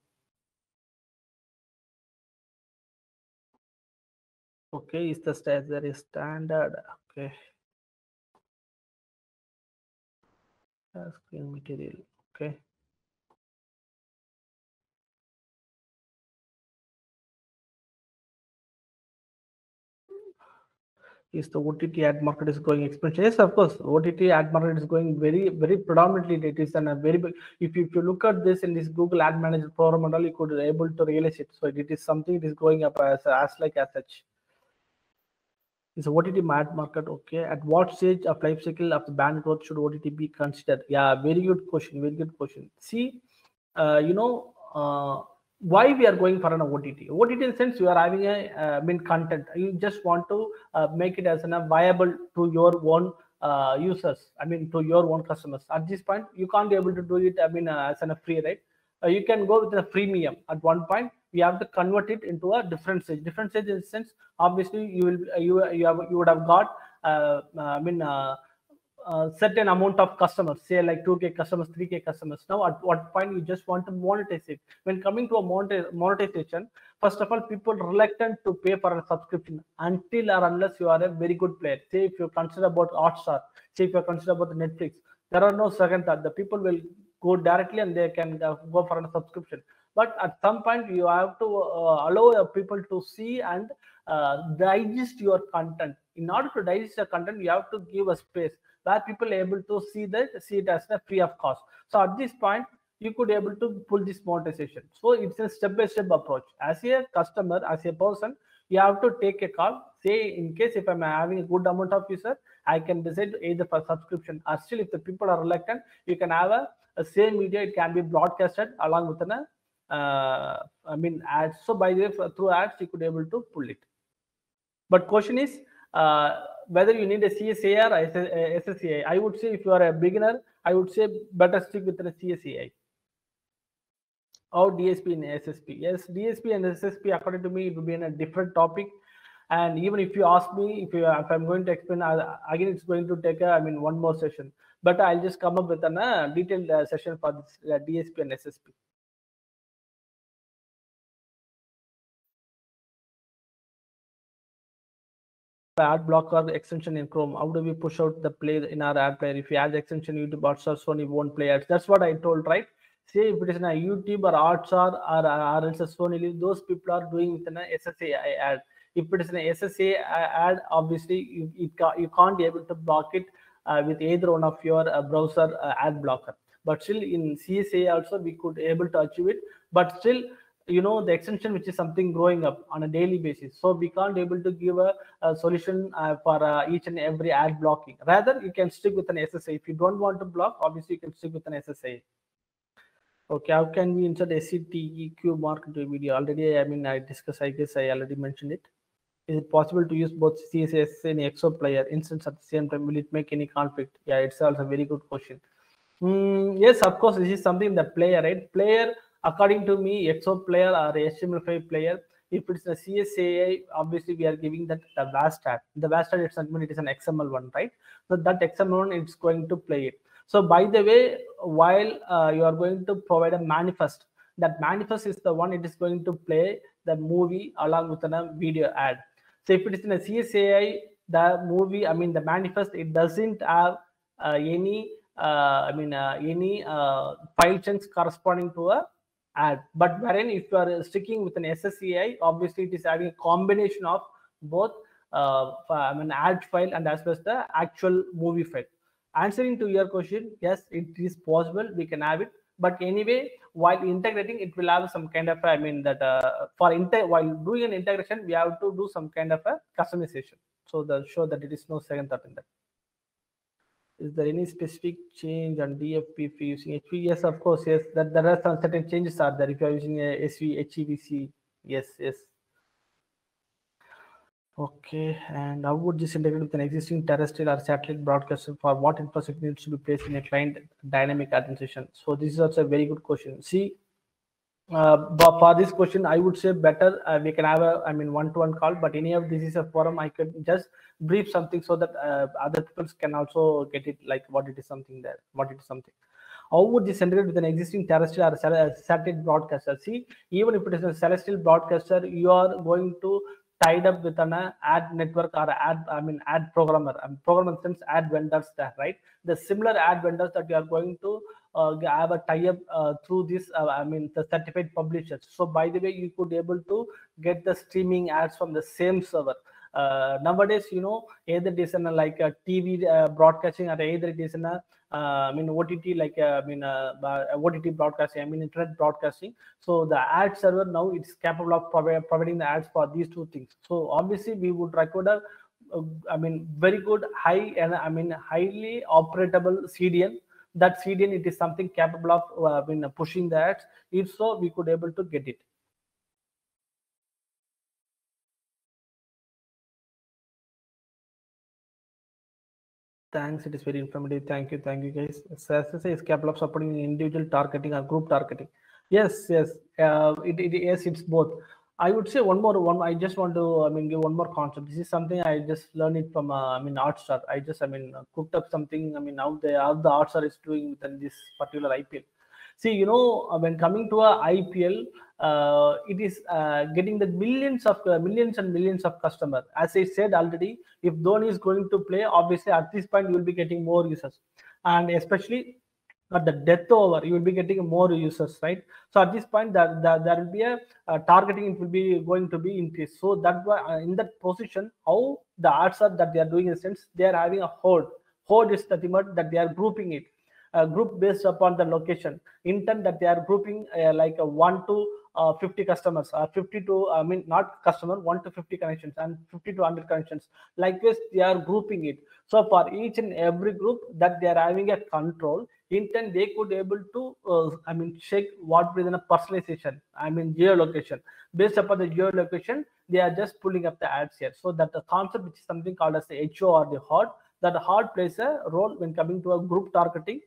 Okay, is the sta- there is standard? Okay. Uh, screen material. Okay. is the OTT ad market is going exponential. Yes, of course, OTT ad market is going very, very predominantly. It is an, a very big. If you, if you look at this in this Google Ad Manager program and all, you could able to realize it. So it is something it is going up as as like as such. Is OTT ad market okay? At what stage of life cycle of the band growth should OTT be considered? Yeah, very good question. Very good question. See, uh, you know. Uh, why we are going for an OTT. OTT in sense you are having a uh, mean content. You just want to uh, make it as an, a viable to your own uh, users. I mean to your own customers. At this point, you can't be able to do it. I mean uh, as an, a free right. Uh, you can go with a freemium. At one point, we have to convert it into a different stage. Different stage in the sense obviously you will you you have you would have got uh, I mean. Uh, uh, certain amount of customers, say like 2k customers, 3k customers. Now, at what point you just want to monetize it? When coming to a monetization, first of all, people reluctant to pay for a subscription until or unless you are a very good player. Say if you consider about Hotstar, say if you consider about Netflix, there are no second thought. The people will go directly and they can uh, go for a subscription. But at some point, you have to uh, allow people to see and uh, digest your content. In order to digest the content, you have to give a space where people are able to see that see it as a free of cost. So at this point, you could able to pull this monetization. So it's a step-by-step approach. As a customer, as a person, you have to take a call. Say in case if I'm having a good amount of user, I can decide either for subscription or still if the people are reluctant, you can have a, a same video. It can be broadcasted along with an uh, I mean ads. So by the way, through ads, you could able to pull it. But question is uh, whether you need a CSA or SSAI. I would say if you are a beginner, I would say better stick with the CSAI or DSP and SSP. Yes, DSP and SSP, according to me, it will be in a different topic. And even if you ask me, if you if I'm going to explain uh, again, it's going to take a, I mean one more session. But I'll just come up with a uh, detailed uh, session for this uh, DSP and SSP. Ad blocker extension in Chrome. How do we push out the play in our ad player? If you add extension YouTube Hotstar, Sony won't play ads. That's what I told, right? Say if it is in a YouTube or Hotstar or, a Sony, those people are doing with an SSA ad. If it is an SSA ad, obviously you, it, you can't be able to block it uh, with either one of your uh, browser uh, ad blocker. But still in CSA also we could able to achieve it. But still, you know, the extension which is something growing up on a daily basis. So we can't able to give a, a solution uh, for uh, each and every ad blocking. Rather, you can stick with an SSA. If you don't want to block, obviously you can stick with an SSA. Okay, how can we insert SCTE cue mark into a video? Already, I mean, I discussed, I guess I already mentioned it. Is it possible to use both CSS and ExoPlayer instance at the same time? Will it make any conflict? Yeah, it's also a very good question. Mm, yes, of course, this is something the player, right? Player, according to me, ExoPlayer or HTML5 player, if it's a CSAI, obviously we are giving that the vast tag. The vast tag, it's it is an XML one, right? So that XML one, it's going to play it. So by the way, while uh, you are going to provide a manifest, that manifest is the one it is going to play the movie along with a video ad. So if it is in a CSAI, the movie, I mean the manifest, it doesn't have uh, any, uh, I mean uh, any uh, file chunks corresponding to a ad. But wherein if you are sticking with an SSAI, obviously it is having a combination of both uh, I mean ad file and as well as the actual movie file. Answering to your question yes it is possible we can have it. But anyway while integrating it will have some kind of i mean that uh, for inter while doing an integration we have to do some kind of a customization. So the show that it is no second thought in that is there any specific change on dfp if using hv yes of course yes that there are some certain changes are there if you're using a sv hevc yes yes Okay, and how would this integrate with an existing terrestrial or satellite broadcaster for what infrastructure needs to be placed in a client dynamic administration? So this is also a very good question. See, but for this question, I would say better uh, we can have a, I mean, one-to-one call, but any of this is a forum, I could just brief something so that uh, other people can also get it like what it is something there, what it is something. How would this integrate with an existing terrestrial or satellite broadcaster? See, even if it is a celestial broadcaster, you are going to tied up with an uh, ad network or ad i mean ad programmer um, programmer sense ad vendors there right the similar ad vendors that you are going to uh, have a tie up uh, through this uh, i mean the certified publishers so by the way you could able to get the streaming ads from the same server uh, nowadays you know either it is in a, like a tv uh, broadcasting or either it is in a uh, I mean OTT like uh, I mean uh, OTT broadcasting, I mean internet broadcasting. So the ad server now it's capable of provi providing the ads for these two things. So obviously we would require a, I mean very good high and I mean highly operatable CDN. That CDN it is something capable of mean pushing the ads. If so, we could able to get it. Thanks. It is very informative. Thank you. Thank you, guys. SSA is capable of supporting individual targeting or group targeting. Yes, yes. Uh, it, it, yes, it's both. I would say one more one. I just want to, I mean, give one more concept. This is something I just learned it from, uh, I mean, Hotstar. I just, I mean, cooked up something. I mean, now the how the Hotstar is doing within this particular IPL. See, you know, when coming to a IPL, uh, it is uh, getting the millions of uh, millions and millions of customers. As I said already, if Dhoni is going to play, obviously at this point you will be getting more users, and especially at the death over, you will be getting more users, right? So at this point, that there, there will be a targeting. It will be going to be increased. So that why in that position, how the ads are that they are doing in sense, they are having a horde. Horde is the thing that they are grouping it. Uh, group based upon the location intent that they are grouping uh, like a 1 to uh, 50 customers or 50 to i mean not customer 1 to 50 connections and 50 to 100 connections like this they are grouping it so for each and every group that they are having a control intent they could able to uh, i mean check what within a personalization i mean geolocation based upon the geolocation they are just pulling up the ads here so that the concept which is something called as the ho or the hot that hard plays a role when coming to a group targeting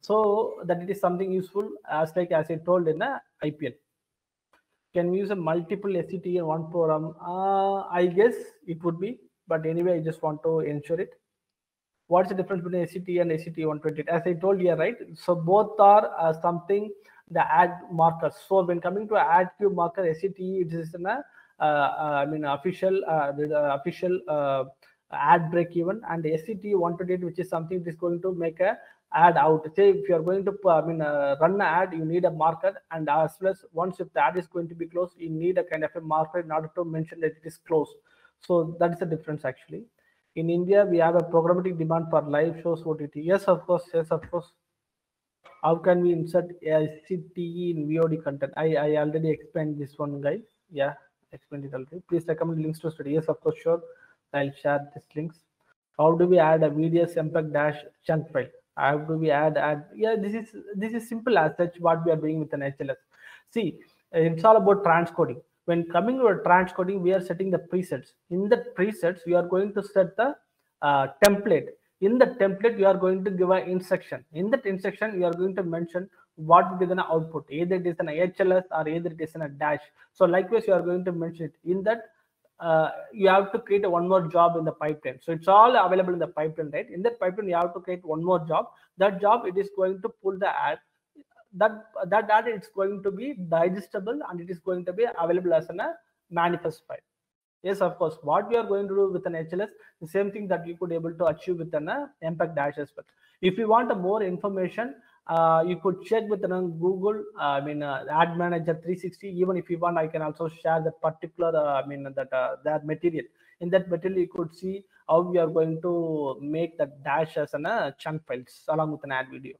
so that it is something useful as like as i told in the ipl can we use a multiple SCT in one program? Uh, I guess it would be, but anyway, I just want to ensure it. What's the difference between SCT and SCT 128? As I told you, right? So both are uh, something the ad markers. So when coming to ad cube marker, SCT it is in a uh, uh, I mean official uh, the official uh, ad break even, and SCT 128, which is something that is going to make a ad out say if you are going to i mean uh, run an ad you need a marker and as well as once if the ad is going to be closed you need a kind of a marker in order to mention that it is closed so that is the difference actually In India, we have a programmatic demand for live shows OTT. Yes, of course. Yes, of course. How can we insert ICTE in VOD content? I, I already explained this one, guys. Yeah, explained it already. Please recommend links to study. Yes, of course, sure. I'll share these links. How do we add a VDS MPEG dash chunk file? How do we add add? Yeah, this is this is simple as such. What we are doing with an HLS. See, it's all about transcoding. When coming to transcoding, we are setting the presets. In the presets, we are going to set the uh, template. In the template, you are going to give an instruction. In that instruction, you are going to mention what will be the output. Either it is an HLS or either it is in a dash. So likewise, you are going to mention it. In that, uh, you have to create one more job in the pipeline. So it's all available in the pipeline, right? In that pipeline, you have to create one more job. That job, it is going to pull the ad that that data is going to be digestible and it is going to be available as a manifest file. Yes of course what we are going to do with an hls the same thing that you could able to achieve with an uh, MPEG dash as well. If you want more information uh, you could check with an, uh, google uh, i mean uh, ad manager 360 even if you want i can also share that particular uh, i mean that that material. In that material you could see how we are going to make the dash as an chunk files along with an ad video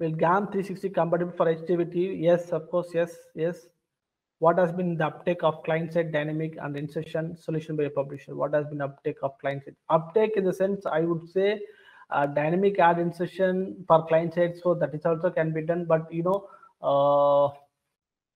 Will GAM 360 compatible for HDVT? Yes, of course, yes, yes. What has been the uptake of client-side dynamic and insertion solution by a publisher? What has been uptake of client-side? Uptake in the sense, I would say, uh, dynamic ad insertion for client-side, so that is also can be done. But you know, uh,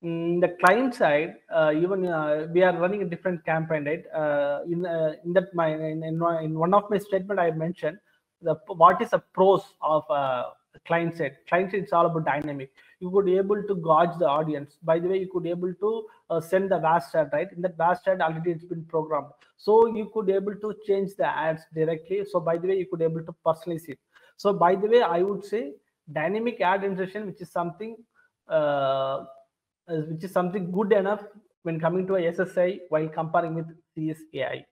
in the client side, uh, even uh, we are running a different campaign, right? Uh, in uh, in that my in, in, one of my statement I mentioned the what is the pros of uh, client side client side it's all about dynamic. You could able to gauge the audience. By the way you could able to uh, send the vast ad right? In that vast ad already it's been programmed. So you could able to change the ads directly. So by the way you could able to personalize it. So by the way i would say dynamic ad insertion which is something uh, which is something good enough when coming to a ssi while comparing with csai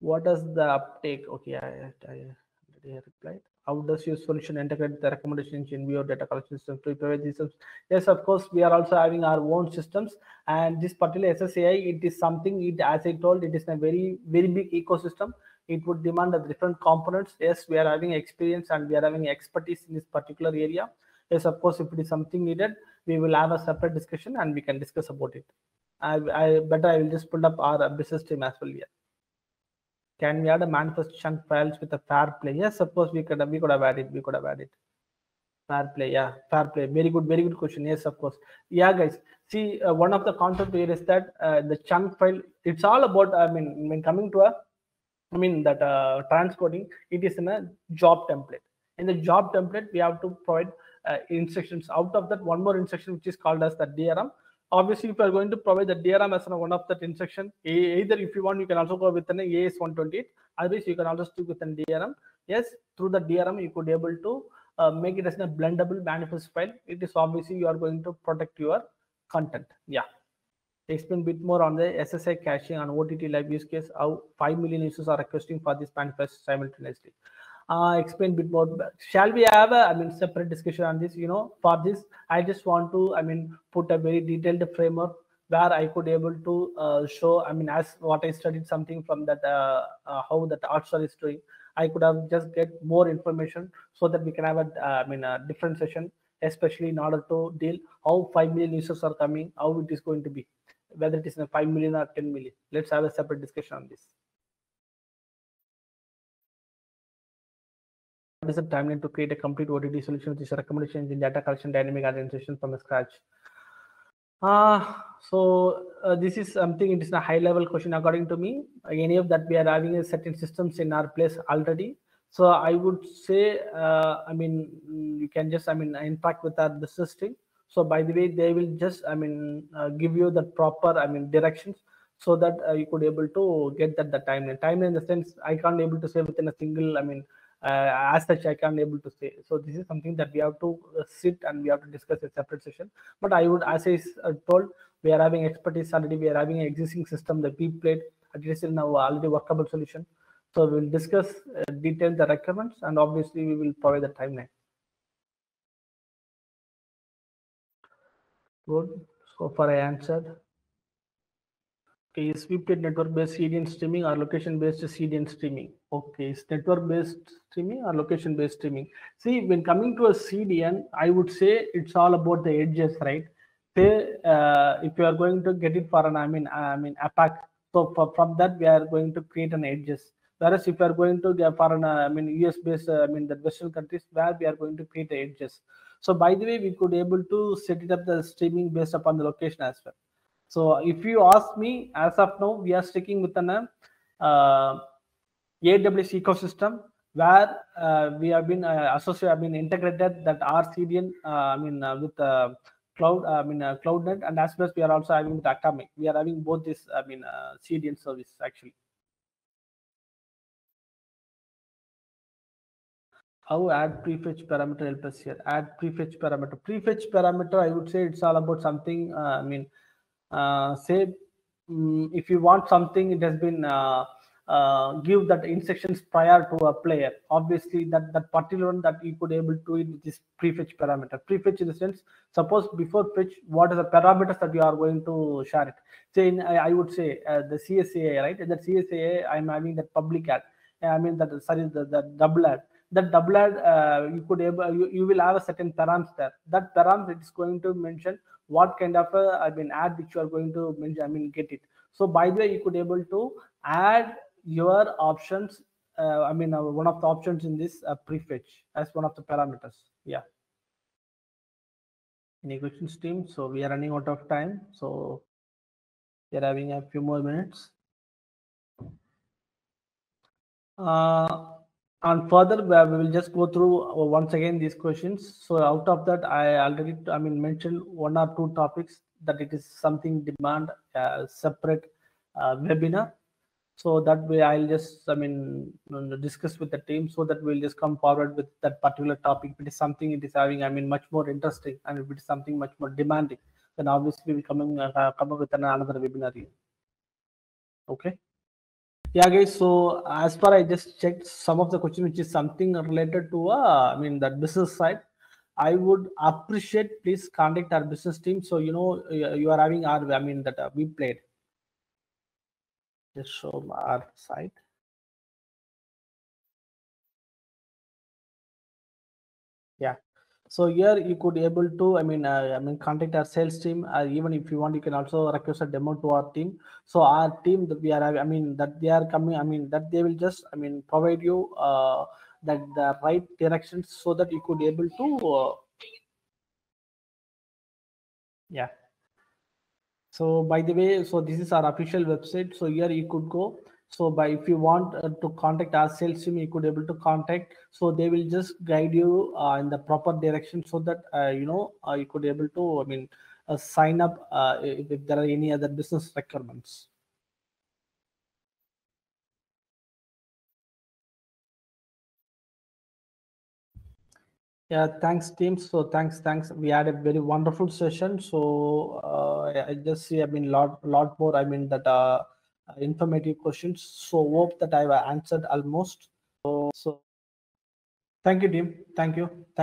what does the uptake? Okay i, I, I replied how does your solution integrate the recommendation engine view data collection system to these systems? Yes, of course, we are also having our own systems. And this particular SSAI, it is something, it as I told, it is a very, very big ecosystem. It would demand the different components. Yes, we are having experience and we are having expertise in this particular area. Yes, of course, if it is something needed, we will have a separate discussion and we can discuss about it. I, I better I will just pull up our business team as well here. Can we add a manifest chunk files with a fair play? Yes, suppose we could have, we could have added, we could have added. Fair play, yeah, fair play. Very good, very good question. Yes, of course. Yeah, guys. See, uh, one of the concept here is that uh, the chunk file. It's all about. I mean, when coming to a, I mean that uh, transcoding, it is in a job template. In the job template, we have to provide uh, instructions. Out of that, one more instruction which is called as the DRM obviously if you are going to provide the DRM as one of that instruction, either if you want, you can also go with an AES-128. Otherwise, you can also stick with an DRM. Yes, through the DRM, you could be able to uh, make it as a blendable manifest file. It is obviously you are going to protect your content. Yeah. Explain a bit more on the SSI caching and OTT live use case. How 5 million users are requesting for this manifest simultaneously uh, explain a bit more. Shall we have a, I mean, separate discussion on this? You know, for this, I just want to, I mean, put a very detailed framework where I could able to uh, show, I mean, as what I studied something from that, uh, uh, how that Hotstar is doing, I could have just get more information so that we can have a, uh, I mean, a different session, especially in order to deal how 5 million users are coming, how it is going to be, whether it is in 5 million or 10 million. Let's have a separate discussion on this. What is the timeline to create a complete OTT solution with recommendations in data collection, dynamic identification from scratch? Uh, so uh, this is something, it is a high level question according to me. Any of that we are having a certain systems in our place already. So I would say, uh, I mean, you can just, I mean, interact with our business team. So by the way, they will just, I mean, uh, give you the proper, I mean, directions so that uh, you could able to get that the timeline. Timeline in the sense, I can't able to say within a single, I mean, as such i can't able to say. So this is something that we have to uh, sit and we have to discuss a separate session. But i would as i uh, told we are having expertise already. We are having an existing system that VPlayed at least in our already workable solution. So we'll discuss uh, detail the requirements and obviously we will provide the timeline. Good. So far i answered Okay, is VPN network-based CDN streaming or location-based CDN streaming? Okay, is network-based streaming or location-based streaming? See, when coming to a CDN, I would say it's all about the edges, right? Say, uh, if you are going to get it for an, I mean, I mean, APAC, so for, from that we are going to create an edges. Whereas if you are going to get for an, uh, I mean, US-based, uh, I mean, the Western countries where we are going to create the edges. So by the way, we could able to set it up the streaming based upon the location as well. So if you ask me, as of now, we are sticking with an uh, AWS ecosystem where uh, we have been uh, associated, I mean, integrated that our CDN, uh, I mean, uh, with uh, cloud, I mean, uh, CloudNet, and as well as we are also having with. We are having both this, I mean, uh, CDN service actually. How add prefetch parameter help us here? Add prefetch parameter. Prefetch parameter, I would say it's all about something. Uh, I mean, uh, say um, if you want something, it has been uh, uh, give that instructions prior to a player. Obviously, that that particular one that you could able to with this prefetch parameter. Prefetch in the sense, suppose before fetch, what are the parameters that you are going to share it? Say, in, I, I would say uh, the CSAA, right? In the CSAA, I'm having that public ad. I mean that sorry, the, the double ad that double uh, you could able you, you will have a certain params there that params it is going to mention what kind of a i mean ad which you are going to mention i mean get it. So by the way you could able to add your options uh, i mean uh, one of the options in this uh, prefetch as one of the parameters. Yeah. Any questions team? So we are running out of time. So we are having a few more minutes. Uh and further we will just go through uh, once again these questions. So out of that i already i mean mentioned one or two topics that it is something demand uh, separate uh, webinar. So that way i'll just i mean discuss with the team so that we'll just come forward with that particular topic. If it is something it is having i mean much more interesting and if it is something much more demanding then obviously we'll coming uh, come up with another webinar here. okay yeah guys so as far i just checked some of the question which is something related to uh, i mean that business side i would appreciate please contact our business team so you know you are having our i mean that uh, VPlayed. Just show our site so here you could able to i mean uh, i mean contact our sales team uh, even if you want you can also request a demo to our team. So our team that we are i mean that they are coming i mean that they will just i mean provide you uh, that the right directions so that you could able to uh, yeah. So by the way so this is our official website. So here you could go so by if you want uh, to contact our sales team you could able to contact. So they will just guide you uh, in the proper direction so that uh, you know uh, you could able to i mean uh, sign up uh, if, if there are any other business requirements. Yeah thanks team. So thanks thanks. We had a very wonderful session. So i just see i mean lot lot more i mean that uh informative questions. So hope that I've answered almost. So, so thank you, team. Thank you. Thank